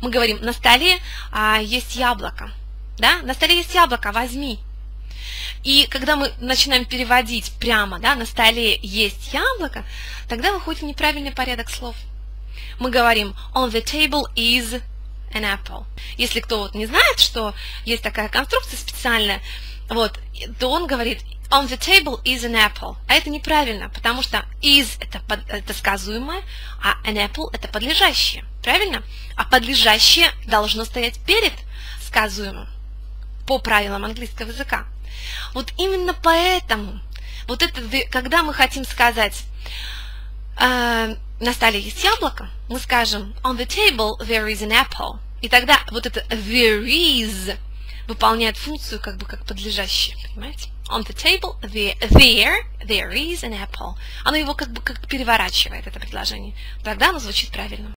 Мы говорим, на столе а, есть яблоко. Да? На столе есть яблоко, возьми. И когда мы начинаем переводить прямо, да, на столе есть яблоко, тогда выходит неправильный порядок слов. Мы говорим on the table is an apple. Если кто вот не знает, что есть такая конструкция специальная, вот, то он говорит on the table is an apple. А это неправильно, потому что is это, это сказуемое, а an apple это подлежащее. Правильно? А подлежащее должно стоять перед сказуемым по правилам английского языка. Вот именно поэтому, вот это, когда мы хотим сказать, э, на столе есть яблоко, мы скажем on the table there is an apple. И тогда вот это there is выполняет функцию как бы как подлежащее, понимаете? On the table there, there, there is an apple. Оно его как бы как переворачивает, это предложение. Тогда оно звучит правильно.